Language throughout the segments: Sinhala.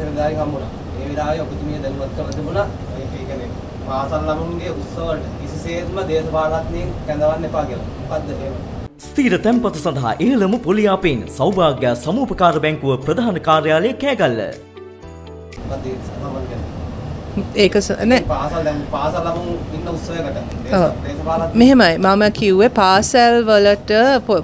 නිලධාරීන් හම්බුණා. ඒ විලාවේ ඔබතුමිය දැනුවත් කරලා තිබුණා. ඒ කියන්නේ පාසල් ළමුන්ගේ උත්සව වලට කිසිසේත්ම දේශපාලඥයින් කැඳවන්න එපා කියලා. මොකද්ද එහෙම? ස්ථීර තැන්පත සඳහා ඉහළම පොලියාපෙන් සෞභාග්‍ය සමූපකාර බැංකුව ප්‍රධාන කාර්යාලය කෑගල්ල. මොකද්ද ඒ සමාන කියන්නේ? ඒක මෙහෙමයි. මම කිව්වේ පාසැල් වලට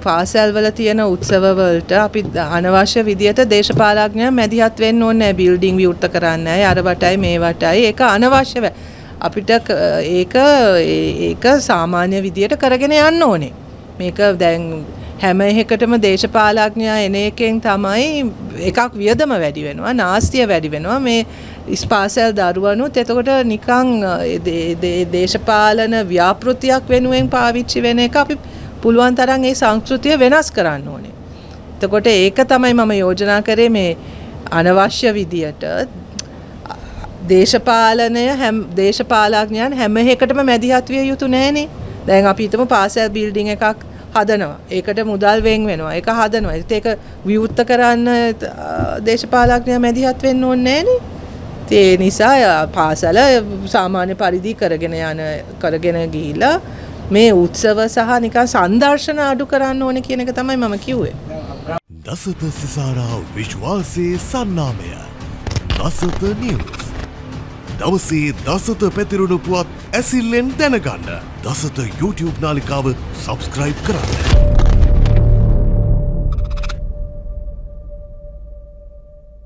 පාසැල් වල තියෙන උත්සවවලට අපි අනවශ්‍ය විදියට දේශපාලඥයන් මැදිහත් වෙන්න ඕනේ බිල්ඩින් විවෘත කරන්න. නැහැ අරවටයි මේවටයි ඒක අනවශ්‍ය. අපිට ඒක ඒක සාමාන්‍ය විදියට කරගෙන යන්න ඕනේ. මේක දැන් හැම එකටම දේශපාලඥයා එන එකෙන් තමයි එකක් වියදම වැඩි වෙනවා නාස්තිය වැඩි වෙනවා මේ ස්පාසල් දරුවනුත් එතකොට නිකං ඒ දේ- දේ- දේශපාලන ව්‍යාපෘතියක් වෙනුවෙන් පාවිච්චි වෙන එක අපි පුළුවන් තරම් ඒ සංස්කෘතිය වෙනස් කරන්න ඕනේ. එතකොට ඒක තමයි මම යෝජනා කරේ මේ අනවශ්‍ය විදියට දේශපාලනය හැම් දේශපාලඥයන් හැම එකටම මැදිහත් විය යුතු නෑනේ. දැන් අපි හිතමු පාසල් බිල්ඩින් එකක් හදනවා. ඒකට මුදල් වෙන් වෙනවා. ඒක හදනවා. ඒත් ඒක විවෘත කරන්න අ, දේශපාලඥයා මැදිහත් වෙන්න ඕනේ නෑනේ. ඉතින් ඒ නිසා අ, පාසල සාමාන්‍ය පරිදි කරගෙන යන කරගෙන ගිහිලා මේ උත්සව සහ නිකන් සංදර්ශන අඩු කරන්න ඕනේ කියන එක තමයි මම කිව්වේ. දසත සිසාරා විශ්වාසයේ සන්නාමය දසත නිවස් දවසේ දසත පැතිරුණු පුවත් ඇසිල්ලෙන් දැනගන්න දසත YouTube නාලිකාව සබස්ක්‍රයිබ් කරන්න.